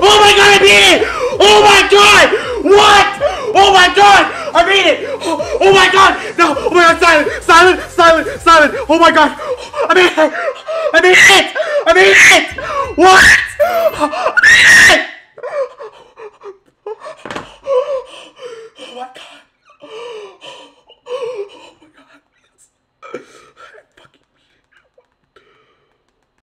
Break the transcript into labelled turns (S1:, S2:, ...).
S1: Oh my god, I beat it! Oh my god! What? Oh my god! I beat it! Oh, oh my god! No! Oh my god, silent! Silent! Silent! Silent! Oh my god! I beat it! I beat it! I beat it! What? I beat it! Oh my god.